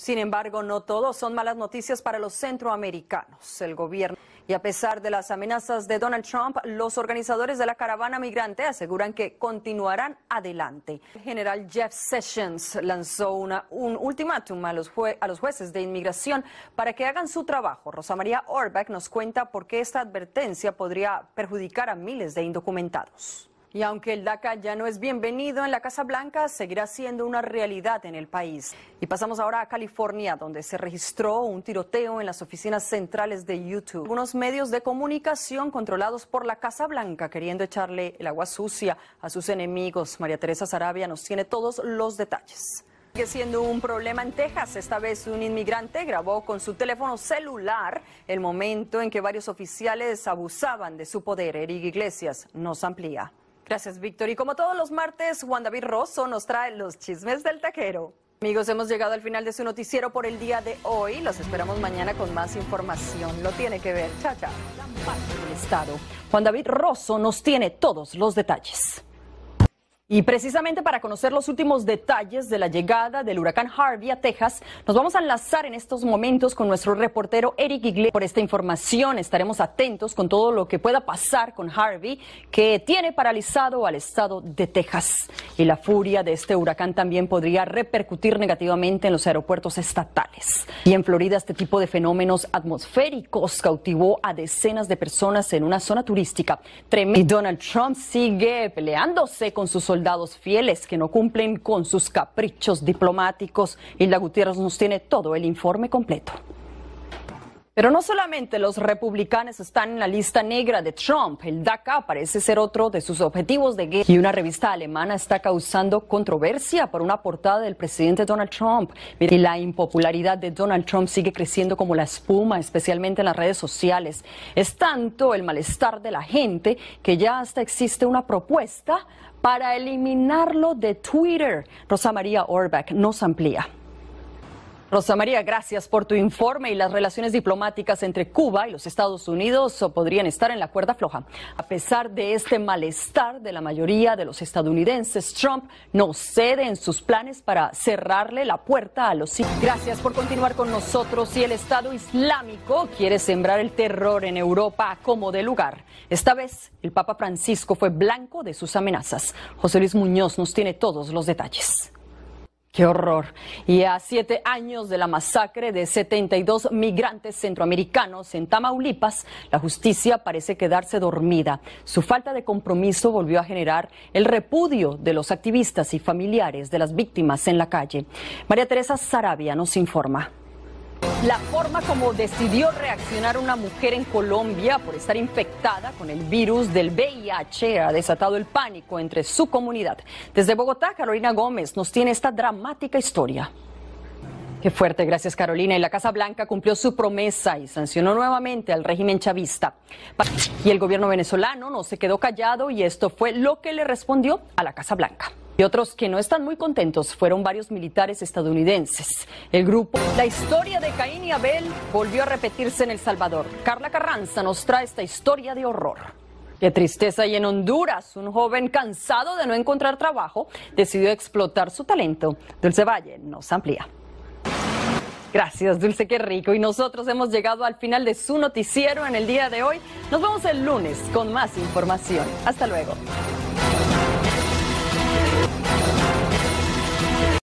Sin embargo, no todos son malas noticias para los centroamericanos. El gobierno y a pesar de las amenazas de Donald Trump, los organizadores de la caravana migrante aseguran que continuarán adelante. El general Jeff Sessions lanzó una, un ultimátum a los, a los jueces de inmigración para que hagan su trabajo. Rosa María Orbach nos cuenta por qué esta advertencia podría perjudicar a miles de indocumentados. Y aunque el DACA ya no es bienvenido en la Casa Blanca, seguirá siendo una realidad en el país. Y pasamos ahora a California, donde se registró un tiroteo en las oficinas centrales de YouTube. Algunos medios de comunicación controlados por la Casa Blanca queriendo echarle el agua sucia a sus enemigos. María Teresa Sarabia nos tiene todos los detalles. Sigue siendo un problema en Texas. Esta vez un inmigrante grabó con su teléfono celular el momento en que varios oficiales abusaban de su poder. Eric Iglesias nos amplía. Gracias, Víctor. Y como todos los martes, Juan David Rosso nos trae los chismes del taquero. Amigos, hemos llegado al final de su noticiero por el día de hoy. Los esperamos mañana con más información. Lo tiene que ver. Chao, chao. Estado. Juan David Rosso nos tiene todos los detalles. Y precisamente para conocer los últimos detalles de la llegada del huracán Harvey a Texas, nos vamos a enlazar en estos momentos con nuestro reportero Eric Iglesias. Por esta información estaremos atentos con todo lo que pueda pasar con Harvey, que tiene paralizado al estado de Texas. Y la furia de este huracán también podría repercutir negativamente en los aeropuertos estatales. Y en Florida este tipo de fenómenos atmosféricos cautivó a decenas de personas en una zona turística. Y Donald Trump sigue peleándose con sus soldados soldados fieles que no cumplen con sus caprichos diplomáticos. Hilda Gutiérrez nos tiene todo el informe completo. Pero no solamente los republicanos están en la lista negra de Trump, el DACA parece ser otro de sus objetivos de guerra. Y una revista alemana está causando controversia por una portada del presidente Donald Trump. Y la impopularidad de Donald Trump sigue creciendo como la espuma, especialmente en las redes sociales. Es tanto el malestar de la gente que ya hasta existe una propuesta para eliminarlo de Twitter. Rosa María Orbach nos amplía. Rosa María, gracias por tu informe y las relaciones diplomáticas entre Cuba y los Estados Unidos podrían estar en la cuerda floja. A pesar de este malestar de la mayoría de los estadounidenses, Trump no cede en sus planes para cerrarle la puerta a los... Gracias por continuar con nosotros. Si el Estado Islámico quiere sembrar el terror en Europa como de lugar, esta vez el Papa Francisco fue blanco de sus amenazas. José Luis Muñoz nos tiene todos los detalles. Qué horror. Y a siete años de la masacre de 72 migrantes centroamericanos en Tamaulipas, la justicia parece quedarse dormida. Su falta de compromiso volvió a generar el repudio de los activistas y familiares de las víctimas en la calle. María Teresa Sarabia nos informa. La forma como decidió reaccionar una mujer en Colombia por estar infectada con el virus del VIH ha desatado el pánico entre su comunidad. Desde Bogotá, Carolina Gómez nos tiene esta dramática historia. Qué fuerte, gracias Carolina. Y la Casa Blanca cumplió su promesa y sancionó nuevamente al régimen chavista. Y el gobierno venezolano no se quedó callado y esto fue lo que le respondió a la Casa Blanca. Y otros que no están muy contentos fueron varios militares estadounidenses. El grupo La historia de Caín y Abel volvió a repetirse en El Salvador. Carla Carranza nos trae esta historia de horror. Qué tristeza y en Honduras, un joven cansado de no encontrar trabajo decidió explotar su talento. Dulce Valle nos amplía. Gracias, Dulce, qué rico. Y nosotros hemos llegado al final de su noticiero en el día de hoy. Nos vemos el lunes con más información. Hasta luego.